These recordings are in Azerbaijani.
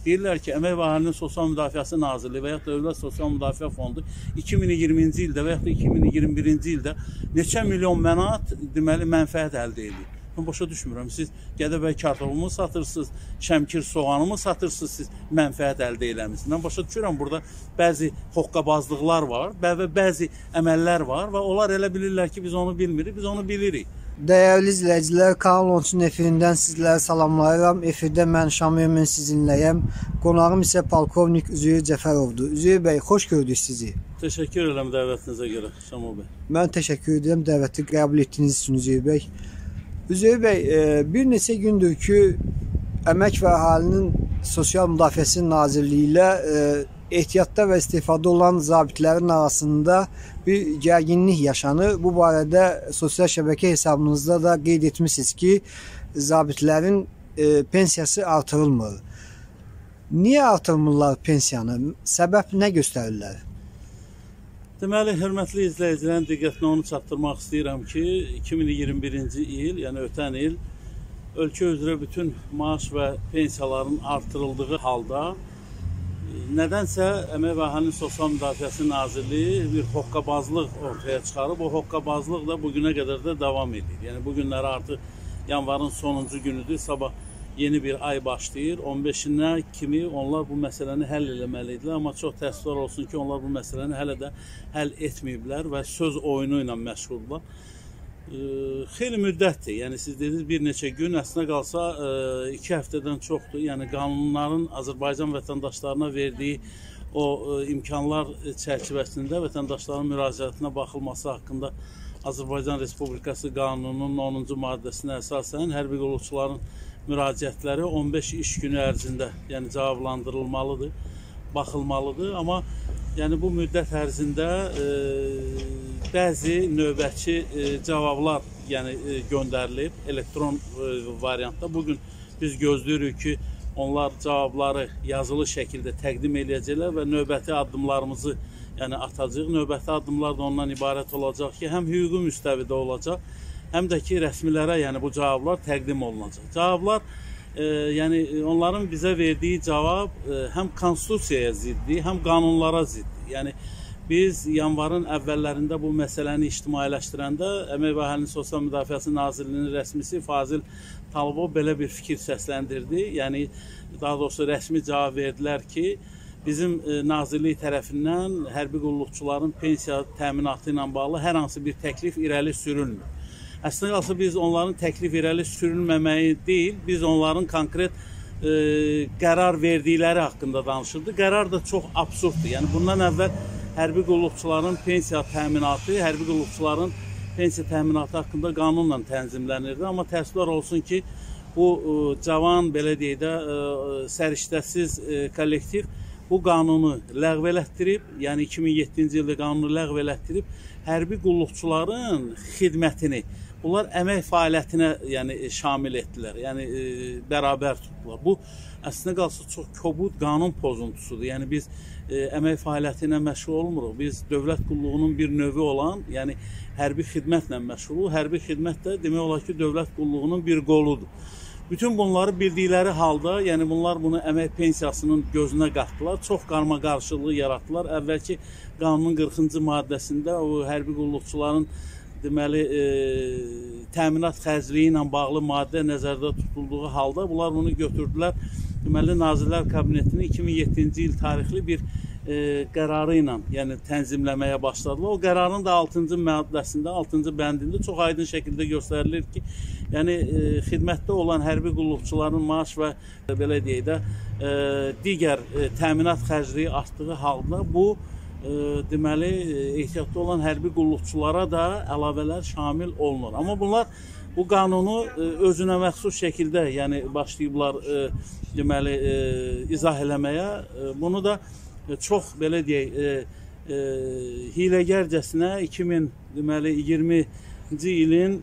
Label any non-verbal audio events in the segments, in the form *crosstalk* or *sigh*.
Deyirlər ki, Əmək və Əhalinin Sosial Müdafiəsi Nazirliyi və ya Dövlət Sosial Müdafiə Fondu 2020-ci ildə və ya da 2021-ci ildə neçə milyon mənat deməli mənfəət əldə edir. Mən başa düşmürəm. Siz Gədəbəy kartofumu satırsınız, Şəmkir soğanımı satırsınız, siz mənfəət əldə eləmisiniz. Mən başa düşürəm burada bəzi hoqqabazlıqlar var, və bəzi əməllər var və onlar elə bilirlər ki, biz onu bilmirik, biz onu bilirik. Dəyərli izləyicilər, Kanal 13-ün efirindən sizləri salamlayıram. Efirdə mən Şamil sizinləyəm. Qonağım isə polkovnik Üzeyir Cəfərovdur. Üzeyir bəy, xoş gördük sizi. Təşəkkür edirəm dəvətinizə görə, Şamil bəy. Mən təşəkkür edirəm dəvəti qəbul etdiyiniz üçün Üzeyir bəy. Üzeyir bəy, e, bir neçə gündür ki, Əmək və Əhalinin Sosial Müdafiəsi Nazirliyi ilə e, ehtiyatda və istifadə olan zabitlərin arasında bir gərginlik yaşanır. Bu barədə sosial şəbəkə hesabınızda da qeyd etmisiniz ki, zabitlərin e, pensiyası artırılmır. Niyə artırmırlar pensiyanı? Səbəb nə göstərirlər? Deməli, hörmətli izləyicilərin diqqətinə onu çatdırmaq istəyirəm ki, 2021-ci il, yəni ötən il ölkə üzrə bütün maaş və pensiyaların artırıldığı halda nədənsə Əmək və Əhalinin Sosial Müdafiəsi Nazirliyi bir hoqqabazlıq ortaya çıxarıb. O hoqqabazlıq da bu günə qədər də davam edir. Yəni bu günləri artıq yanvarın sonuncu günüdür. Sabah yeni bir ay başlayır. 15-nə kimi onlar bu məsələni həll eləməli idilər, amma çox təəssüflər olsun ki, onlar bu məsələni hələ də həll etməyiblər və söz oyunu ilə məşğuldurlar xeyli müddətdir. Yəni siz dediniz bir neçə gün, əslində qalsa 2 həftədən çoxdur. Yəni qanunların Azərbaycan vətəndaşlarına verdiyi o imkanlar çərçivəsində vətəndaşların müraciətinə baxılması haqqında Azərbaycan Respublikası qanununun 10-cu maddəsinə əsasən hərbi qulluqçuların müraciətləri 15 iş günü ərzində, yəni cavablandırılmalıdır, baxılmalıdır. Amma yəni bu müddət ərzində e, bəzi növbəçi e, cavablar yəni e, göndərilib elektron e, variantda. Bu gün biz gözləyirik ki, onlar cavabları yazılı şəkildə təqdim eləyəcəklər və növbəti addımlarımızı yəni atacağıq. Növbəti addımlar da ondan ibarət olacaq ki, həm hüquqi müstəvidə olacaq, həm də ki, rəsmilərə yəni bu cavablar təqdim olunacaq. Cavablar e, yəni onların bizə verdiyi cavab e, həm konstitusiyaya ziddir, həm qanunlara ziddir. Yəni Biz yanvarın əvvəllərində bu məsələni ictimailəşdirəndə Əmək və Əhalinin Sosial Müdafiəsi Nazirliyinin rəsmisi Fazil Talıbov belə bir fikir səsləndirdi. Yəni daha doğrusu rəsmi cavab verdilər ki, bizim e, nazirlik tərəfindən hərbi qulluqçuların pensiya təminatı ilə bağlı hər hansı bir təklif irəli sürülmür. Əslində biz onların təklif irəli sürülməməyi deyil, biz onların konkret e, qərar verdikləri haqqında danışırdı. Qərar da çox absurddur. Yəni bundan əvvəl hərbi qulluqçuların pensiya təminatı, hərbi qulluqçuların pensiya təminatı haqqında qanunla tənzimlənirdi. Amma təəssüflər olsun ki, bu ə, e, cavan, belə deyək də, ə, e, səriştəsiz ə, e, kollektiv bu qanunu ləğv elətdirib, yəni 2007-ci ildə qanunu ləğv elətdirib, hərbi qulluqçuların xidmətini bunlar əmək fəaliyyətinə yəni şamil etdilər. Yəni e, bərabər tutdular. Bu əslində qalsa çox kobud qanun pozuntusudur. Yəni biz əmək fəaliyyəti ilə məşğul olmuruq. Biz dövlət qulluğunun bir növü olan, yəni hərbi xidmətlə məşğuluq. Hərbi xidmət də demək olar ki, dövlət qulluğunun bir qoludur. Bütün bunları bildikləri halda, yəni bunlar bunu əmək pensiyasının gözünə qatdılar. Çox qarma-qarşılığı yaratdılar. Əvvəlki qanunun 40-cı maddəsində o hərbi qulluqçuların deməli e, təminat xərcliyi ilə bağlı maddə nəzərdə tutulduğu halda bunlar bunu götürdülər deməli Nazirlər Kabinetinin 2007-ci il tarixli bir e, qərarı ilə, yəni tənzimləməyə başladılar. O qərarın da 6-cı maddəsində, 6-cı bəndində çox aydın şəkildə göstərilir ki, yəni e, xidmətdə olan hərbi qulluqçuların maaş və e, belə deyək də e, digər e, təminat xərcliyi artdığı halda bu e, deməli e, ehtiyatda olan hərbi qulluqçulara da əlavələr şamil olunur. Amma bunlar bu qanunu e, özünə məxsus şəkildə, yəni başlayıblar e, deməli izah eləməyə. Bunu da çox belə deyək, hiləgərcəsinə 2000 deməli 20-ci ilin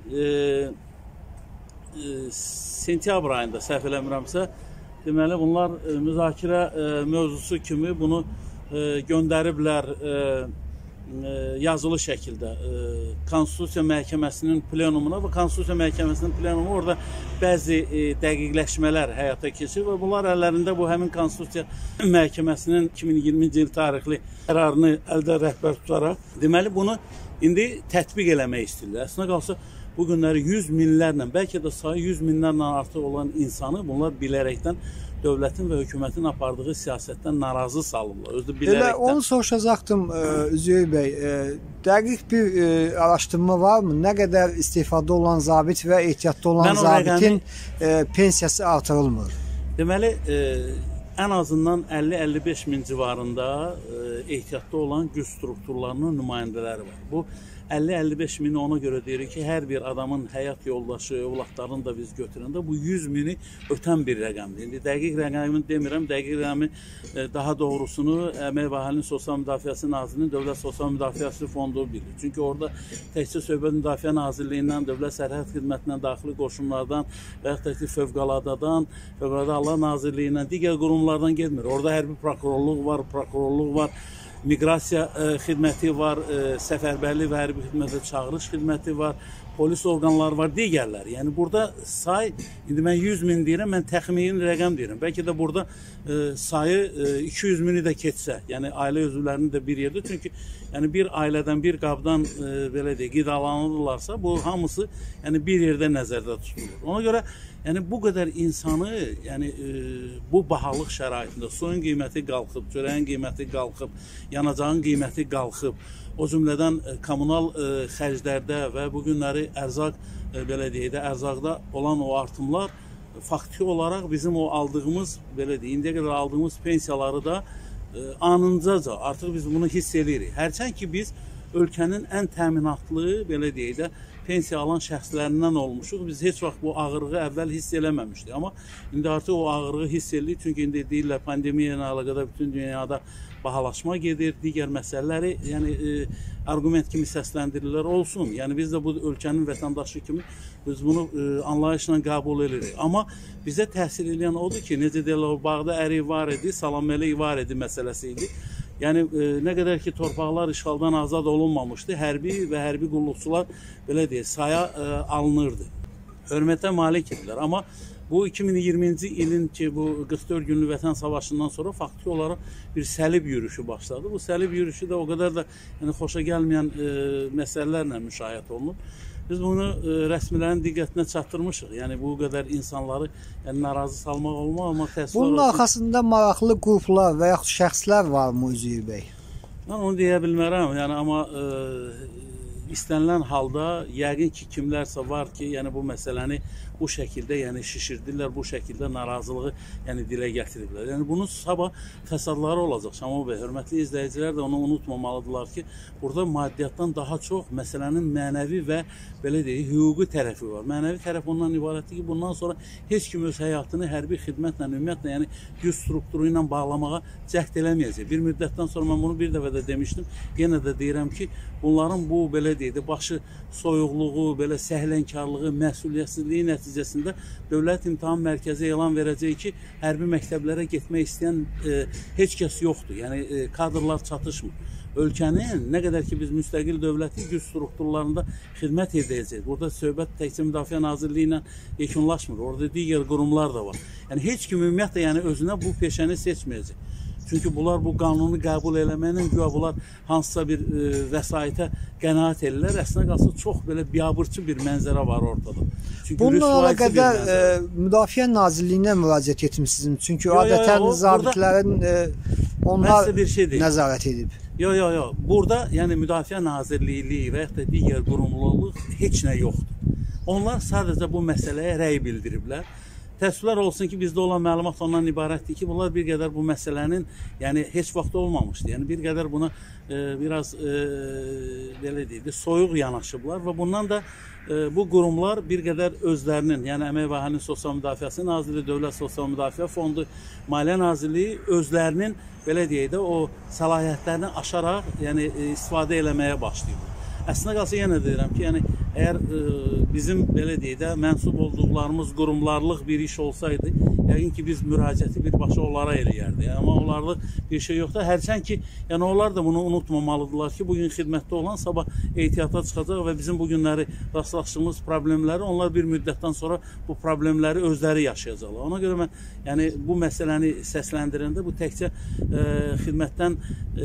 sentyabr ayında səhv eləmirəmsə, deməli bunlar müzakirə mövzusu kimi bunu göndəriblər e, yazılı şəkildə e, Konstitusiya Məhkəməsinin plenumuna və Konstitusiya Məhkəməsinin plenumu orada bəzi e, dəqiqləşmələr həyata keçir və bunlar əllərində bu həmin Konstitusiya Məhkəməsinin 2020-ci il tarixli qərarını əldə rəhbər tutaraq deməli bunu indi tətbiq eləmək istəyirlər. Əslində qalsa bu günləri 100 minlərlə, bəlkə də sayı 100 minlərlə artıq olan insanı bunlar bilərəkdən dövlətin və hökumətin apardığı siyasətdən narazı salıblar. Özü Elə bilərəkdən. onu soruşacaqdım e, Üzeyir bəy. E, dəqiq bir e, araşdırma varmı? Nə qədər istifada olan zabit və ehtiyatda olan Mən zabitin e, pensiyası artırılmır? Deməli, e, ən azından 50-55 min civarında e, ehtiyatda olan güc strukturlarının nümayəndələri var. Bu 50-55 mini ona görə deyirik ki, hər bir adamın həyat yoldaşı, övladlarını da biz götürəndə bu 100 mini ötən bir rəqəmdir. İndi dəqiq rəqəmini demirəm, dəqiq rəqəmi e, daha doğrusunu Əmək və Əhalinin Sosial Müdafiəsi Nazirliyinin Dövlət Sosial Müdafiəsi Fondu bilir. Çünki orada təkcə Söhbət Müdafiə Nazirliyindən, Dövlət Sərhəd Xidmətindən, daxili qoşunlardan və yaxud da ki, Fövqəladadan, Fövqəladə Allah Nazirliyindən, digər qurumlardan getmir. Orada hərbi prokurorluq var, prokurorluq var, miqrasiya ə, xidməti var, ə, səfərbərlik və hərbi xidmətə çağırış xidməti var, polis orqanları var, digərləri. Yəni burada say indi mən 100 min deyirəm, mən təxmini rəqəm deyirəm. Bəlkə də burada ə, sayı ə, 200 mini də keçsə, yəni ailə üzvlərinin də bir yerdə çünki yəni bir ailədən bir qabdan ə, belə deyək, qidalanırlarsa, bu hamısı yəni bir yerdə nəzərdə tutulur. Ona görə yəni bu qədər insanı, yəni ə, bu bahalıq şəraitində suyun qiyməti qalxıb, çörəyin qiyməti qalxıb, yanacağın qiyməti qalxıb, o cümlədən ə, kommunal ə, xərclərdə və bu günləri ərzaq ə, belə deyək də ərzaqda olan o artımlar faktiki olaraq bizim o aldığımız belə deyək, indiyə qədər aldığımız pensiyaları da anıncaca artıq biz bunu hiss edirik. Hərçənd ki biz ölkənin ən təminatlı belə deyək də pensiya alan şəxslərindən olmuşuq. Biz heç vaxt bu ağırlığı əvvəl hiss eləməmişdik. Amma indi artıq o ağırlığı hiss edirik. Çünki indi deyirlər pandemiya ilə əlaqədar bütün dünyada bahalaşma gedir, digər məsələləri, yəni e, arqument kimi səsləndirirlər olsun. Yəni biz də bu ölkənin vətəndaşı kimi biz bunu e, anlayışla qəbul edirik. Amma bizə təsir edən odur ki, necə deyirlər, bağda ərik var idi, salamməlik var idi məsələsi idi. Yəni e, nə qədər ki torpaqlar işğaldan azad olunmamışdı, hərbi və hərbi qulluqçular belə deyək, saya e, alınırdı. Hörmətə malik idilər. Amma bu 2020-ci ilin ki bu 44 günlük vətən savaşından sonra faktiki olaraq bir səlib yürüşü başladı. Bu səlib yürüşü də o qədər də yəni xoşa gəlməyən e, məsələlərlə müşahidə olunub. Biz bunu e, rəsmilərin diqqətinə çatdırmışıq. Yəni bu qədər insanları yəni narazı salmaq olmaz, amma təəssüf Bunun arxasında maraqlı qruplar və yaxud şəxslər varmı Üzeyir bəy? Mən onu deyə bilmərəm. Yəni amma e, istənilən halda yəqin ki, kimlərsə var ki, yəni bu məsələni bu şəkildə, yəni şişirdirlər, bu şəkildə narazılığı, yəni dilə gətiriblər. Yəni bunun sabah fəsadları olacaq. Şamal bəy, hörmətli izləyicilər də onu unutmamalıdırlar ki, burada maddiyyatdan daha çox məsələnin mənəvi və belə deyək, hüquqi tərəfi var. Mənəvi tərəf ondan ibarətdir ki, bundan sonra heç kim öz həyatını hərbi xidmətlə, ümumiyyətlə, yəni güc strukturu ilə bağlamağa cəhd eləməyəcək. Bir müddətdən sonra mən bunu bir dəfə də demişdim. Yenə də deyirəm ki, bunların bu belə deyək başı soyuqluğu, belə səhlənkarlığı, məsuliyyətsizliyi nəticəsində Dövlət İmtahan Mərkəzi elan verəcək ki, hərbi məktəblərə getmək istəyən e, heç kəs yoxdur. Yəni e, kadrlar çatışmır. Ölkənin nə qədər ki biz müstəqil dövləti güc strukturlarında xidmət edəcəyik. Burada söhbət təkcə Müdafiə Nazirliyi ilə yekunlaşmır. Orada digər qurumlar da var. Yəni heç kim ümumiyyətlə yəni özünə bu peşəni seçməyəcək. Çünki bunlar bu qanunu qəbul eləməklə güya bunlar hansısa bir e, vəsaitə qənaət edirlər. Əslində qalsa çox belə biabırçı bir mənzərə var ortada. Çünki Bununla əlaqədar e. Müdafiə Nazirliyinə müraciət etmisiniz. Çünki Yo, yo, yo, adətən o- zabitlərin e, onlar bir şey deyim. nəzarət edib. Yo yo yo. Burada yəni Müdafiə Nazirliyi və ya da digər qurumluluq heç nə yoxdur. Onlar sadəcə bu məsələyə rəy bildiriblər. Təəssüflər olsun ki, bizdə olan məlumat ondan ibarətdir ki, bunlar bir qədər bu məsələnin, yəni heç vaxt olmamışdı. Yəni bir qədər buna e, biraz e, belə deyək də soyuq yanaşıblar və bundan da e, bu qurumlar bir qədər özlərinin, yəni Əmək və Əhalinin Sosial Müdafiəsi Nazirliyi, Dövlət Sosial Müdafiə Fondu, Maliyyə Nazirliyi özlərinin belə deyək də o səlahiyyətlərini aşaraq, yəni istifadə eləməyə başlayıb. Əslində qalsa yenə deyirəm ki, yəni əgər e, bizim belə deyək də mənsub olduqlarımız qurumlarlıq bir iş olsaydı, yəqin ki biz müraciəti birbaşa onlara eləyərdik. Amma onlarlıq bir şey yoxdur. Hərçənd ki, yəni onlar da bunu unutmamalıdırlar ki, bu gün xidmətdə olan sabah ehtiyata çıxacaq və bizim bu günləri rastlaşdığımız problemləri onlar bir müddətdən sonra bu problemləri özləri yaşayacaqlar. Ona görə mən yəni bu məsələni səsləndirəndə bu təkcə e, xidmətdən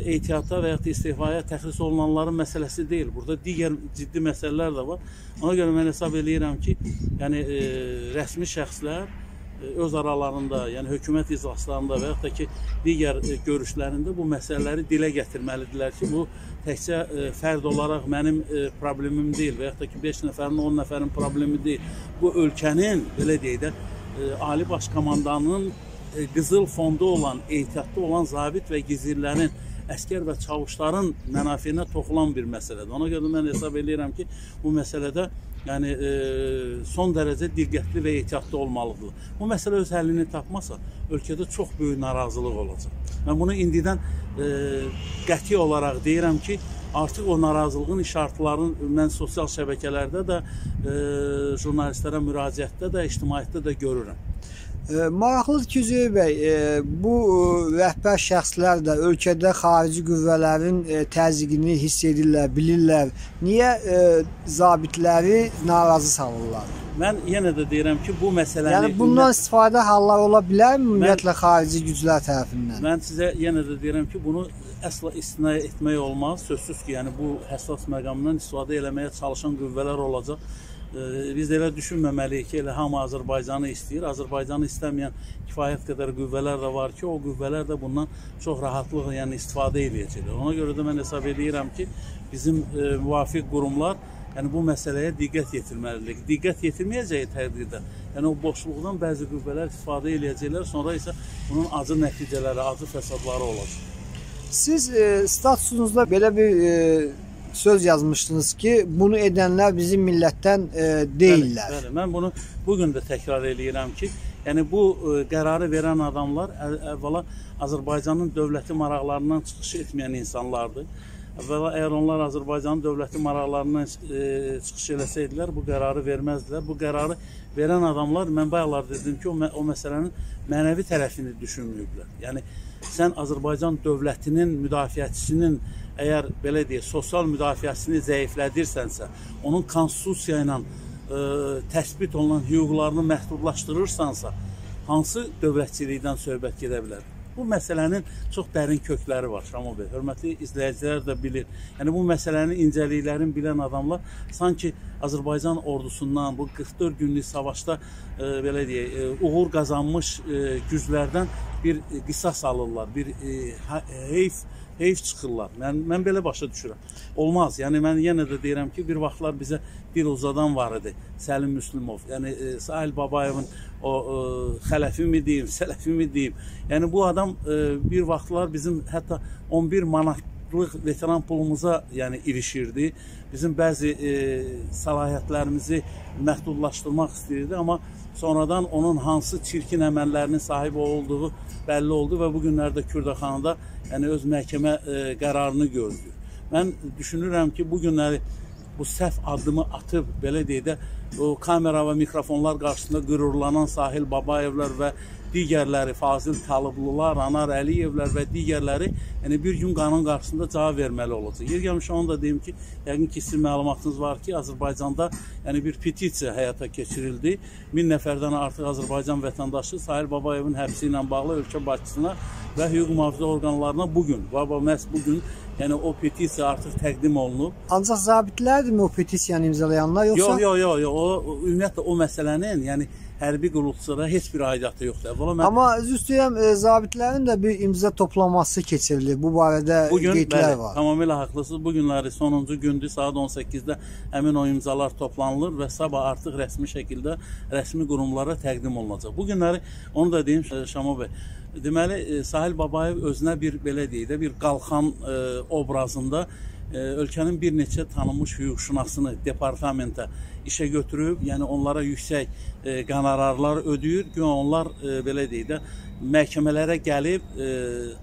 ehtiyata və ya da istefaya təxris olunanların məsələsi deyil. Burada digər ciddi məsələlər də var. Ona görə mən hesab eləyirəm ki, yəni e, rəsmi şəxslər öz aralarında, yəni hökumət iclaslarında və yaxud da ki, digər e, görüşlərində bu məsələləri dilə gətirməlidirlər ki, bu təkcə e, fərd olaraq mənim e, problemim deyil və yaxud da ki, 5 nəfərin, 10 nəfərin problemi deyil. Bu ölkənin, belə deyək də, Ali Baş Komandanın qızıl fondu olan, ehtiyatda olan zabit və gizirlərin əskər və çavuşların mənafeyinə toxulan bir məsələdir. Ona görə mən hesab edirəm ki, bu məsələdə yəni e, son dərəcə diqqətli və ehtiyatlı olmalıdır. Bu məsələ öz həllini tapmasa, ölkədə çox böyük narazılıq olacaq. Mən bunu indidən e, qəti olaraq deyirəm ki, artıq o narazılığın işarətlərini mən sosial şəbəkələrdə də, e, jurnalistlərə müraciətdə də, ictimaiyyətdə də görürəm. Maraqlıdır ki, Züheyr bəy, e, bu e, rəhbər şəxslər də ölkədə xarici qüvvələrin e, təzyiqini hiss edirlər, bilirlər. Niyə zabitləri narazı salırlar? Mən yenə də deyirəm ki, bu məsələni Yəni bundan istifadə hallar ola bilərmi ümumiyyətlə xarici güclər tərəfindən? Mən sizə yenə də deyirəm ki, bunu əsla istisna etmək olmaz. Sözsüz ki, yəni bu həssas məqamdan istifadə eləməyə çalışan qüvvələr olacaq biz elə düşünməməliyik ki, elə hamı Azərbaycanı istəyir. Azərbaycanı istəməyən kifayət qədər qüvvələr də var ki, o qüvvələr də bundan çox rahatlıqla yəni istifadə edəcəklər. Ona görə də mən hesab edirəm ki, bizim e, müvafiq qurumlar yəni bu məsələyə diqqət yetirməlidir. Diqqət yetirməyəcəyi təqdirdə, yəni o boşluqdan bəzi qüvvələr istifadə edəcəklər, sonra isə bunun acı nəticələri, acı fəsadları olacaq. Siz e, statusunuzda belə bir e, söz yazmışdınız ki, bunu edənlər bizim millətdən e, deyillər. Bəli, bəli, mən bunu bu gün də təkrar eləyirəm ki, yəni bu e, qərarı verən adamlar əv əvvəla Azərbaycanın dövləti maraqlarından çıxış etməyən insanlardır. Əvvəla əgər onlar Azərbaycanın dövləti maraqlarından e, çıxış eləsəydilər, bu qərarı verməzdilər. Bu qərarı verən adamlar mən bayaqlar dedim ki, o, o məsələnin mənəvi tərəfini düşünməyiblər. Yəni sən Azərbaycan dövlətinin müdafiəçisinin əgər belə deyək, sosial müdafiəsini zəiflədirsənsə, onun konstitusiya ilə ə, təsbit olunan hüquqlarını məhdudlaşdırırsansa, hansı dövlətçilikdən söhbət gedə bilər? Bu məsələnin çox dərin kökləri var Şamil bəy. Hörmətli izləyicilər də bilir. Yəni bu məsələnin incəliklərini bilən adamlar sanki Azərbaycan ordusundan bu 44 günlük savaşda e, belə deyək, e, uğur qazanmış e, güclərdən bir qisas alırlar, bir e, heyf heyf çıxırlar. Mən mən belə başa düşürəm. Olmaz. Yəni mən yenə də deyirəm ki, bir vaxtlar bizə bir uzadan var idi. Səlim Müslümov. Yəni e, Sahil Babayevin o e, xələfimi deyim, *laughs* sələfimi deyim. Yəni bu adam e, bir vaxtlar bizim hətta 11 manatlıq veteran pulumuza yəni irişirdi. Bizim bəzi e, səlahiyyətlərimizi məhdudlaşdırmaq istəyirdi, amma sonradan onun hansı çirkin əməllərinin sahibi olduğu bəlli oldu və bu günlərdə Kürdəxanada yəni öz məhkəmə e, qərarını gördü. Mən düşünürəm ki, bu günləri bu səhv addımı atıb belə deyək də o kamera və mikrofonlar qarşısında qürurlanan Sahil Babayevlər və digərləri Fazil Talıblılar, Anar Əliyevlər və digərləri yəni bir gün qanun qarşısında cavab verməli olacaq. Yer gəlmişə onu da deyim ki, yəqin ki, sizin məlumatınız var ki, Azərbaycanda yəni bir petisiya həyata keçirildi. 1000 nəfərdən artıq Azərbaycan vətəndaşı Sahil Babayevin həbsi ilə bağlı ölkə başçısına və hüquq mühafizə orqanlarına bu gün, baba məhz bu gün Yəni o petisiya artıq təqdim olunub. Ancaq zabitlərdirmi o petisiyanı imzalayanlar yoxsa? Yox, yox, yox, yox. O ümumiyyətlə o məsələnin, yəni hərbi quruluşlara heç bir aidiyyatı yoxdur. Əvvəla mən Amma üzr istəyirəm, e, zabitlərin də bir imza toplaması keçirilir. Bu barədə bu gün qeydlər bəli, var. Tamamilə haqlısınız. Bu günləri sonuncu gündür saat 18-də həmin o imzalar toplanılır və sabah artıq rəsmi şəkildə rəsmi qurumlara təqdim olunacaq. Bu günləri onu da deyim Şamo bəy. Deməli e, Sahil Babayev özünə bir belə deyək də bir qalxan e, obrazında e, ölkənin bir neçə tanınmış hüquqşünasını departamentə işə götürüb, yəni onlara yüksək e, qonorarlar ödəyir. Gün onlar e, belə deyək də məhkəmələrə gəlib e,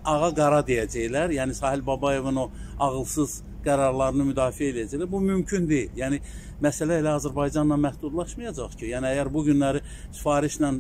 ağa qara deyəcəklər. Yəni Sahil Babayevin o ağılsız qərarlarını müdafiə edəcəklər. Bu mümkün deyil. Yəni məsələ elə Azərbaycanla məhdudlaşmayacaq ki, yəni əgər bu günləri sifarişlə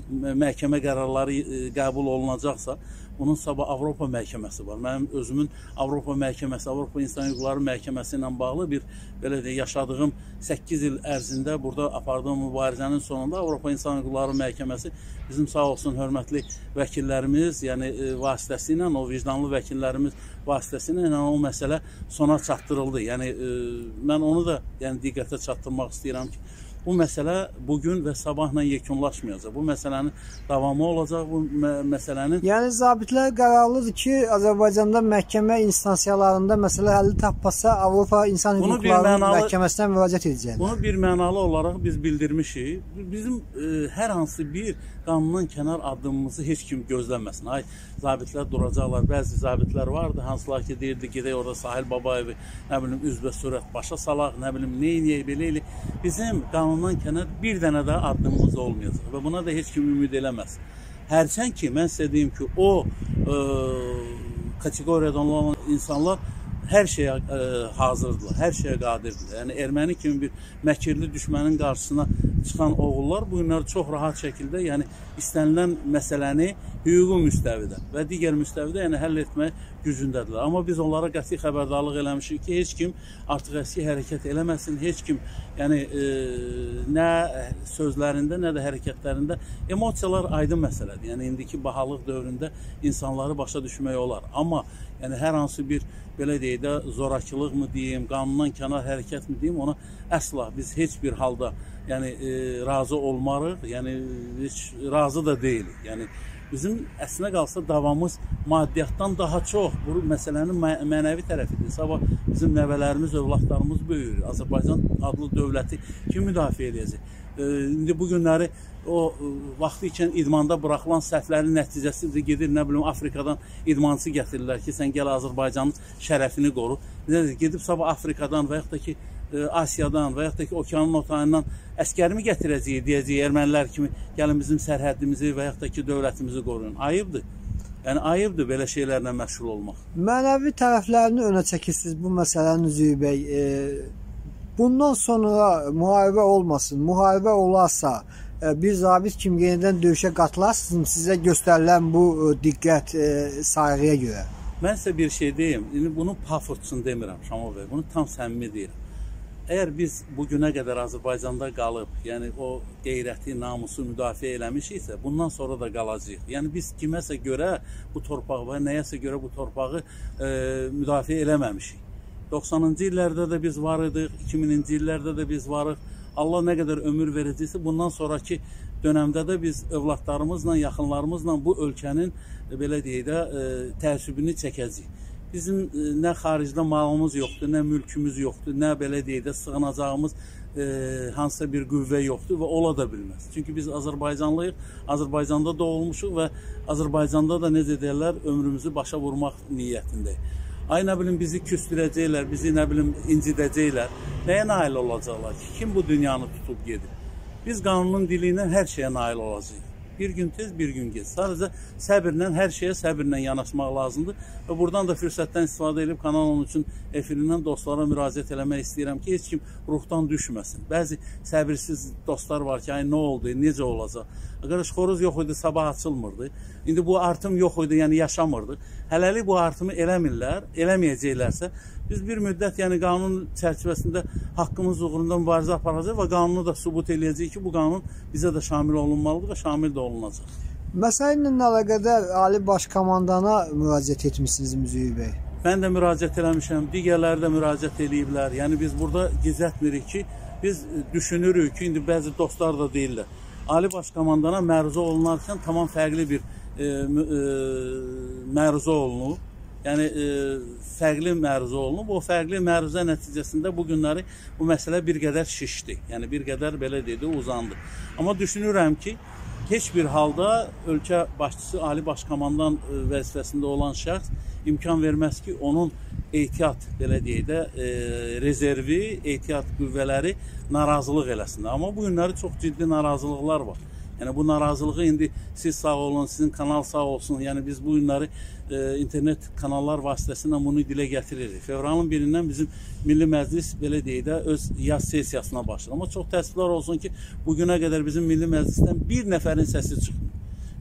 məhkəmə qərarları e, qəbul olunacaqsa, bunun sabah Avropa məhkəməsi var. Mənim özümün Avropa məhkəməsi, Avropa İnsan Hüquqları məhkəməsi ilə bağlı bir belə də yaşadığım 8 il ərzində burada apardığım mübarizənin sonunda Avropa İnsan Hüquqları məhkəməsi bizim sağ olsun hörmətli vəkillərimiz, yəni e, vasitəsilə o vicdanlı vəkillərimiz vasitəsilə yəni, o məsələ sona çatdırıldı. Yəni e, mən onu da yəni diqqətə çatdırmaq istəyirəm ki, bu məsələ bu gün və sabahla yekunlaşmayacaq. Bu məsələnin davamı olacaq. Bu mə məsələnin Yəni zabitlər qərarlıdır ki, Azərbaycanda məhkəmə instansiyalarında məsələ həlli tapmasa Avropa İnsan Bunu Hüquqları birmənalı- Məhkəməsinə müraciət edəcəklər. Bunu bir mənalı olaraq biz bildirmişik. Bizim e, hər hansı bir qanundan kənar addımımızı heç kim gözləməsin. Ay zabitlər duracaqlar. Bəzi zabitlər vardı, hansılar ki deyirdi gedək orada Sahil Babayevi, nə bilim üzbə sürət başa salaq, nə bilim nə eləyək, belə elə. Bizim qanundan kənar bir dənə də addımımız olmayacaq və buna da heç kim ümid eləməz. Hərçənd ki, mən sizə deyim ki, o e, kateqoriyadan olan insanlar hər şeyə ə, hazırdılar, hər şeyə qadirdirlər. Yəni erməni kimi bir məkirli düşmənin qarşısına çıxan oğullar bu günlər çox rahat şəkildə, yəni istənilən məsələni hüquqi müstəvidə və digər müstəvidə yəni həll etmək gücündədirlər. Amma biz onlara qəti xəbərdarlıq eləmişik ki, heç kim artıq əski hərəkət eləməsin, heç kim yəni e, nə sözlərində, nə də hərəkətlərində emosiyalar aydın məsələdir. Yəni indiki bahalıq dövründə insanları başa düşmək olar. Amma yəni hər hansı bir belə deyək də zorakılıq mı deyim, qanundan kənar hərəkət mi deyim, ona əsla biz heç bir halda yəni e, razı olmarıq. Yəni heç razı da deyilik. Yəni bizim əslinə qalsa davamız maddiyyatdan daha çox bu məsələnin mə mənəvi tərəfidir. Sabah bizim nəvələrimiz, övladlarımız böyüyür. Azərbaycan adlı dövləti kim müdafiə edəcək? E, indi bu günləri o e, vaxtı ikən idmanda buraxılan səhvlərin nəticəsidir gedir nə bilim Afrikadan idmançı gətirirlər ki, sən gəl Azərbaycanın şərəfini qoru. Nədir? Gedib sabah Afrikadan və yaxud da ki Asiyadan və yaxud da ki okeanın o tayından əskərimi gətirəcəyik, deyəcəyik ermənilər kimi gəlin bizim sərhədimizi və yaxud da ki dövlətimizi qoruyun. Ayıbdır. Yəni ayıbdır belə şeylərlə məşğul olmaq. Mənəvi tərəflərini önə çəkirsiniz bu məsələnin Üzüy bəy. E, bundan sonra müharibə olmasın. Müharibə olarsa e, bir zabit kimi yenidən döyüşə qatılarsınız sizə göstərilən bu e, diqqət e, sayğıya görə. Mən sizə bir şey deyim. İndi bunu üçün demirəm Şamil bəy. Bunu tam səmimi deyirəm. Əgər biz bu günə qədər Azərbaycanda qalıb, yəni o qeyrəti, namusu müdafiə eləmişiksə, bundan sonra da qalacağıq. Yəni biz kiməsə görə bu torpağı və nəyəsə görə bu torpağı e, müdafiə eləməmişik. 90-cı illərdə də biz var idik, 2000-ci illərdə də biz varıq. Allah nə qədər ömür verəcəksə, bundan sonrakı dönəmdə də biz övladlarımızla, yaxınlarımızla bu ölkənin e, belə deyək də e, təəssübünü çəkəcəyik. Bizim e, nə xaricdə malımız yoxdur, nə mülkümüz yoxdur, nə belə deyək də sığınacağımız e, hansısa bir qüvvə yoxdur və ola da bilməz. Çünki biz Azərbaycanlıyıq, Azərbaycanda doğulmuşuq və Azərbaycanda da necə deyirlər, ömrümüzü başa vurmaq niyyətindəyik. Ay nə bilim bizi küstürəcəklər, bizi nə bilim incidəcəklər. Nəyə nail olacaqlar ki? Kim bu dünyanı tutub gedir? Biz qanunun dili ilə hər şeyə nail olacağıq. Bir gün tez, bir gün gec. Sadəcə səbirlə, hər şeyə səbirlə yanaşmaq lazımdır. Və buradan da fürsətdən istifadə edib kanal 13-ün efirindən dostlara müraciət eləmək istəyirəm ki, heç kim ruhdan düşməsin. Bəzi səbirsiz dostlar var ki, ay nə oldu, necə olacaq? Qardaş xoruz yox idi, sabah açılmırdı. İndi bu artım yox idi, yəni yaşamırdı. Hələlik bu artımı eləmirlər, eləməyəcəklərsə biz bir müddət yəni qanun çərçivəsində haqqımız uğrunda mübarizə aparacağıq və qanunu da sübut eləyəcəyik ki, bu qanun bizə də şamil olunmalıdır və şamil də olunacaq. Məsələ ilə əlaqədar Ali Baş Komandana müraciət etmisiniz Müzüy bəy. Mən də müraciət eləmişəm, digərləri də müraciət eləyiblər. Yəni biz burada gizlətmirik ki, biz düşünürük ki, indi bəzi dostlar da deyirlər. Ali Baş Komandana məruzə olunarkən tamam fərqli bir e, e, məruzə olunub. Yəni e, fərqli məruzə olunub. O fərqli məruzə nəticəsində bu günləri bu məsələ bir qədər şişdi. Yəni bir qədər belə dedi, uzandı. Amma düşünürəm ki, heç bir halda ölkə başçısı Ali Baş Komandan e, vəzifəsində olan şəxs imkan verməz ki, onun ehtiyat belə deyək də e, rezervi, ehtiyat qüvvələri narazılıq eləsin. Amma bu günləri çox ciddi narazılıqlar var. Yəni bu narazılığı indi siz sağ olun, sizin kanal sağ olsun. Yəni biz bu günləri e, internet kanallar vasitəsilə bunu dilə gətiririk. Fevralın 1-dən bizim Milli Məclis belə deyək də öz yaz sessiyasına başlayır. Amma çox təəssüflər olsun ki, bu günə qədər bizim Milli Məclisdən bir nəfərin səsi çıxmır.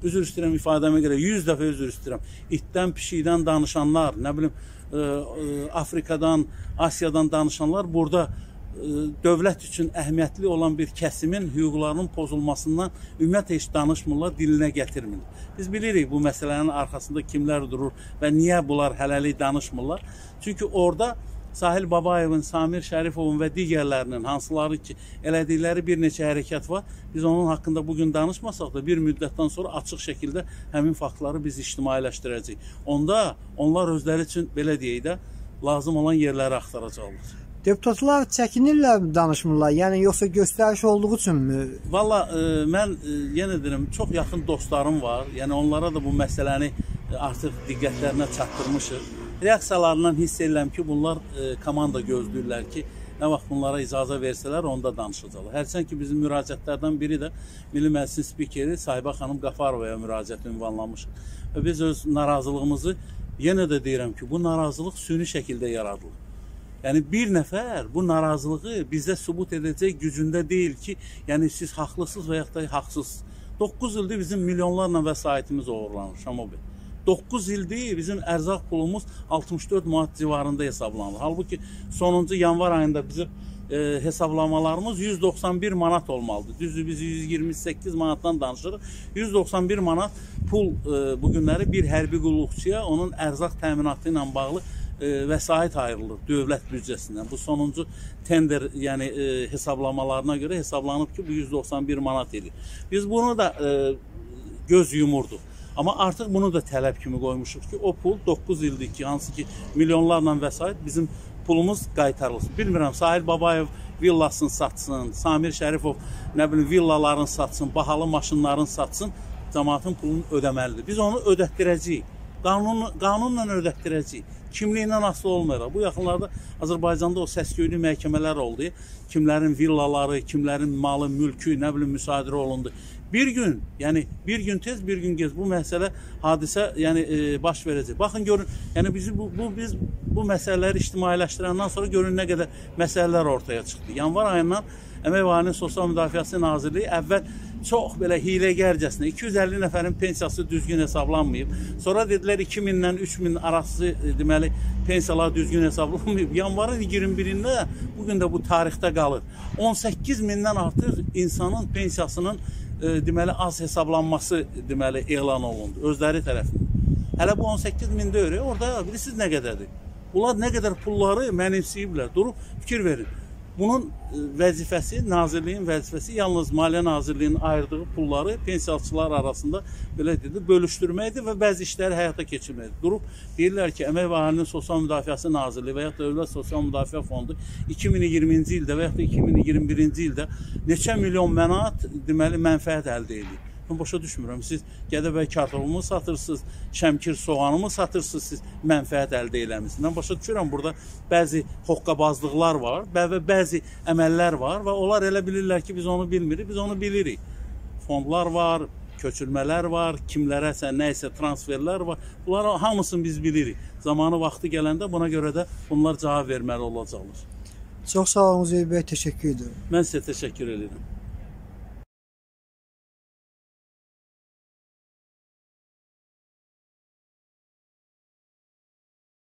Üzr istəyirəm ifadəmə görə 100 dəfə üzr istəyirəm. İtdən, pişikdən danışanlar, nə bilim, ə, ə, Afrikadan, Asiyadan danışanlar burada dövlət üçün əhəmiyyətli olan bir kəsimin hüquqlarının pozulmasından ümumiyyətlə heç danışmırlar, dilinə gətirmirlər. Biz bilirik bu məsələnin arxasında kimlər durur və niyə bunlar hələlik danışmırlar. Çünki orada Sahil Babayevin, Samir Şərifovun və digərlərinin hansıları ki, elədikləri bir neçə hərəkət var. Biz onun haqqında bu gün danışmasaq da bir müddətdən sonra açıq şəkildə həmin faktları biz ictimailəşdirəcəyik. Onda onlar özləri üçün belə deyək də lazım olan yerləri axtaracaqlar. Deputatlar çəkinirlər danışmırlar. Yəni yoxsa göstəriş olduğu üçünmü? Valla e, mən e, yenə deyirəm, çox yaxın dostlarım var. Yəni onlara da bu məsələni e, artıq diqqətlərinə çatdırmışıq reaksiyalarından hiss edirəm ki, bunlar e, komanda gözləyirlər ki, nə vaxt bunlara icazə versələr, onda danışacaqlar. Hərçənd ki, bizim müraciətlərdən biri də Milli Məclisin spikeri Sahibə xanım Qafarovaya müraciət ünvanlamışıq. Və biz öz narazılığımızı yenə də deyirəm ki, bu narazılıq süni şəkildə yaradılır. Yəni bir nəfər bu narazılığı bizə sübut edəcək gücündə deyil ki, yəni siz haqlısınız və yaxud da haqsızsınız. 9 ildir bizim milyonlarla vəsaitimiz oğurlanır Şamobil. 9 ildir bizim ərzaq pulumuz 64 manat civarında hesablanır. Halbuki sonuncu yanvar ayında bizim e, hesablamalarımız 191 manat olmalıdır. Düzdür biz 128 manatdan danışırıq. 191 manat pul e, bu günləri bir hərbi qulluqçuya onun ərzaq təminatı ilə bağlı vəsait ayrılır dövlət büdcəsindən. Bu sonuncu tender, yəni e, hesablamalarına görə hesablanıb ki, bu 191 manat edir. Biz bunu da e, göz yumurduq. Amma artıq bunu da tələb kimi qoymuşuq ki, o pul 9 ildir ki, hansı ki milyonlarla vəsait bizim pulumuz qaytarılsın. Bilmirəm, Sahil Babayev villasını satsın, Samir Şərifov nə bilim villaların satsın, bahalı maşınların satsın, cəmaatın pulunu ödəməlidir. Biz onu ödətdirəcəyik. Qanun qanunla ödətdirəcəyik. Kimliyindən asılı olmayaraq. Bu yaxınlarda Azərbaycanda o səsküylü məhkəmələr oldu. Kimlərin villaları, kimlərin malı, mülkü, nə bilim müsadirə olundu. Bir gün, yəni bir gün tez, bir gün gec bu məsələ hadisə, yəni e, baş verəcək. Baxın görün, yəni bizi bu, bu biz bu məsələləri ictimailəşdirəndən sonra görün nə qədər məsələlər ortaya çıxdı. Yanvar ayından Əmək və Sosial Müdafiəsi Nazirliyi əvvəl çox belə hiləgərcəsinə 250 nəfərin pensiyası düzgün hesablanmayıb. Sonra dedilər 2000-dən 3000 arası e, deməli pensiyalar düzgün hesablanmayıb. Yanvarın 21-də bu gün də bu tarixdə qalır. 18 mindən artıq insanın pensiyasının e, deməli az hesablanması deməli elan olundu özləri tərəfindən. Hələ bu 18 min deyir, orada bilirsiniz nə qədərdir? Bunlar nə qədər pulları mənimsəyiblər. Durub fikir verin. Bunun e, vəzifəsi, nazirliyin vəzifəsi yalnız Maliyyə Nazirliyinin ayırdığı pulları pensiyaçılar arasında belə dedik, bölüşdürməkdir və bəzi işləri həyata keçirməkdir. Durub deyirlər ki, Əmək və Əhalinin Sosial Müdafiəsi Nazirliyi və ya Dövlət Sosial Müdafiə Fondu 2020-ci ildə və ya da 2021-ci ildə neçə milyon mənat deməli mənfəət əldə edir. Mən başa düşmürəm. Siz Gədəbəy kartofumu satırsınız, Şəmkir soğanımı satırsınız, siz mənfəət əldə eləmisiniz. Mən başa düşürəm burada bəzi hoqqabazlıqlar var, və bəzi əməllər var və onlar elə bilirlər ki, biz onu bilmirik, biz onu bilirik. Fondlar var, köçürmələr var, kimlərəsə nəyisə transferlər var. Bunlar hamısını biz bilirik. Zamanı vaxtı gələndə buna görə də bunlar cavab verməli olacaqlar. Çox sağ olun Zeyb bəy, təşəkkür edirəm. Mən sizə təşəkkür edirəm.